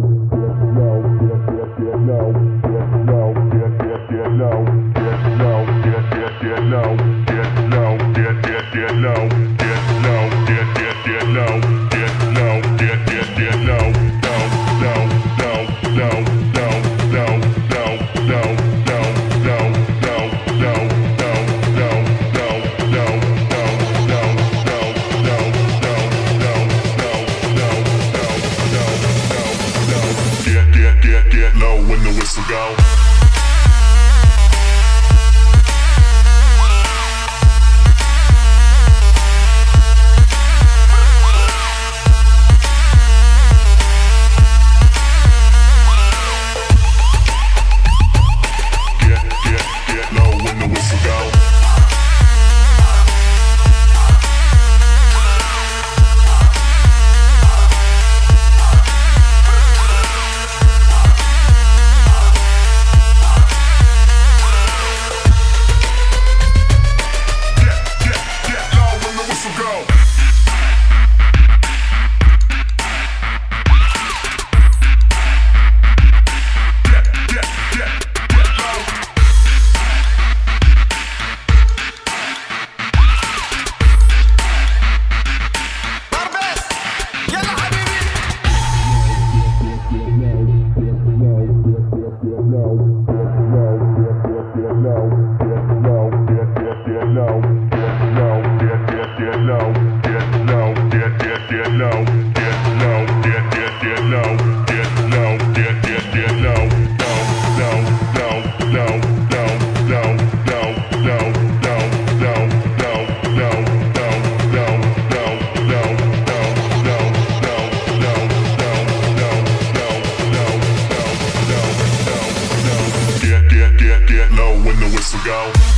low, get low, get low. go. to go.